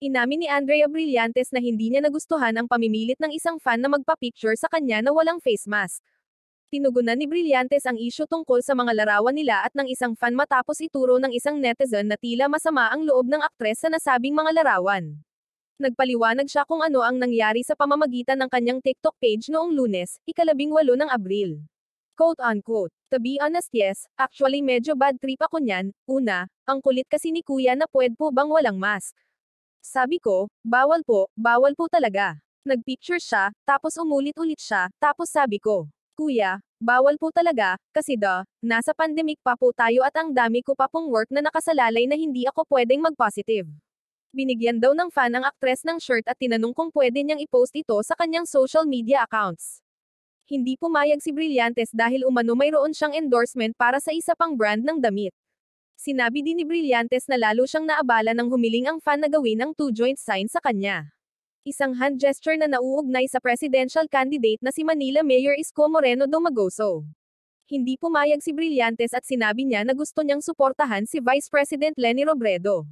Inamin ni Andrea Brillantes na hindi niya nagustuhan ang pamimilit ng isang fan na magpa-picture sa kanya na walang face mask. Tinugunan ni Brillantes ang isyu tungkol sa mga larawan nila at ng isang fan matapos ituro ng isang netizen na tila masama ang loob ng aktres sa nasabing mga larawan. Nagpaliwanag siya kung ano ang nangyari sa pamamagitan ng kanyang TikTok page noong lunes, ikalabing walo ng Abril. Quote unquote. To be honest yes, actually medyo bad trip ako niyan, una, ang kulit kasi ni kuya na pwed po bang walang mask. Sabi ko, bawal po, bawal po talaga. Nagpicture siya, tapos umulit-ulit siya, tapos sabi ko, Kuya, bawal po talaga, kasi da, nasa pandemic pa po tayo at ang dami ko pa pong work na nakasalalay na hindi ako pwedeng mag-positive. Binigyan daw ng fan ang aktres ng shirt at tinanong kung pwede niyang i-post ito sa kanyang social media accounts. Hindi pumayag si Brillantes dahil umano mayroon siyang endorsement para sa isa pang brand ng damit. Sinabi din ni Brillantes na lalo siyang naabala nang humiling ang fan na gawin ang two-joint sign sa kanya. Isang hand gesture na nauugnay sa presidential candidate na si Manila Mayor Isko Moreno Domagoso. Hindi pumayag si Brillantes at sinabi niya na gusto niyang suportahan si Vice President Leni Robredo.